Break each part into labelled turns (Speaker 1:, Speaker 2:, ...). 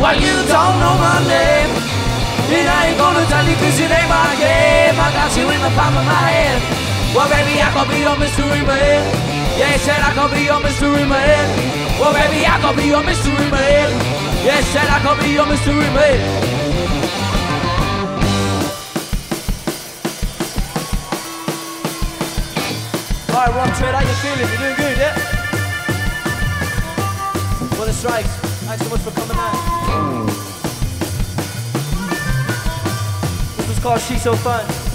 Speaker 1: Well, you don't know my name. And I ain't gonna tell you cause it ain't my game. I got you in the palm of my hand. Well, baby, I can be your mystery man. Yeah, said I can be your mystery man. Well, baby, I can be your mystery man. Yeah, said I can be your mystery man. Alright, Rough Trade, how you feeling? You doing good, yeah? For the Strypes, thanks so much for coming out. Called She's So Fine.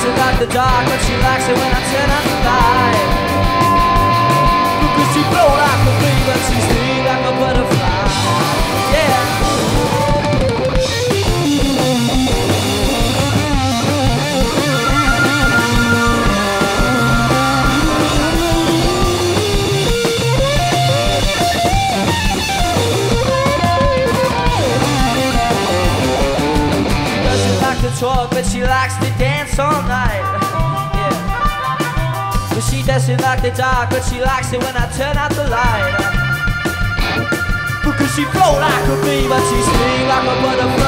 Speaker 1: She doesn't the dark, but she likes it when I turn on the light. Because she flow like a bee, but she sting like a butterfly. Yeah. Talk, but she likes to dance all night. Yeah. But she doesn't like the dark, but she likes it when I turn out the light. Because she flow like a bee, but she sting like a butterfly.